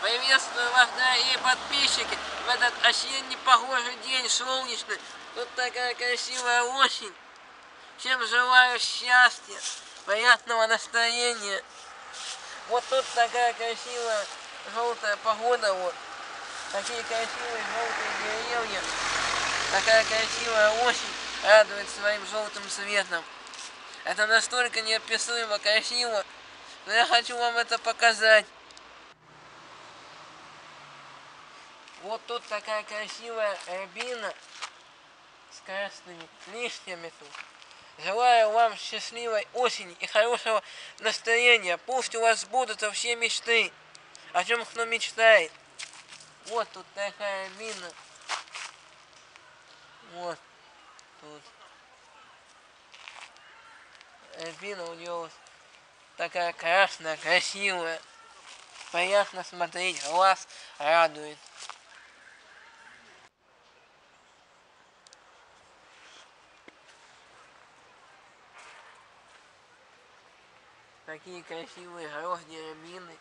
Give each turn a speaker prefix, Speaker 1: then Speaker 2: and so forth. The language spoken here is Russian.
Speaker 1: Приветствую вас, дорогие подписчики, в этот осенний похожий день солнечный. Тут такая красивая осень. Всем желаю счастья, приятного настроения. Вот тут такая красивая желтая погода, вот. Такие красивые желтые деревья. Такая красивая осень радует своим желтым цветом. Это настолько неописуемо красиво, но я хочу вам это показать. Вот тут такая красивая рябина с красными листьями тут. Желаю вам счастливой осени и хорошего настроения. Пусть у вас будут все мечты, о чем кто мечтает. Вот тут такая рябина. Вот тут. Рябина у нее вот такая красная, красивая. Приятно смотреть, глаз радует. Такие красивые грозди рябины.